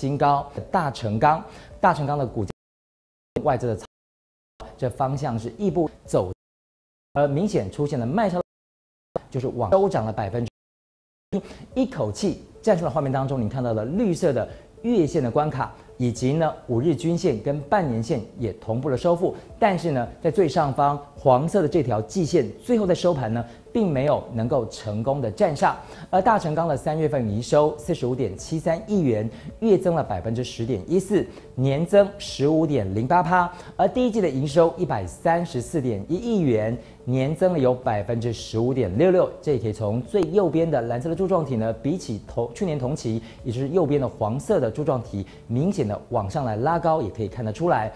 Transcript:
新高。大成钢，大成钢的股价外资的这方向是一步走，而明显出现了卖超，就是往都涨了百分之，一口气站出了画面当中，你看到的绿色的月线的关卡。以及呢，五日均线跟半年线也同步了收复，但是呢，在最上方黄色的这条季线，最后在收盘呢，并没有能够成功的站上。而大成钢的三月份营收四十五点七三亿元，月增了百分之十点一四，年增十五点零八趴。而第一季的营收一百三十四点一亿元，年增了有百分之十五点六六。这也可以从最右边的蓝色的柱状体呢，比起同去年同期，也就是右边的黄色的柱状体，明显。往上来拉高，也可以看得出来。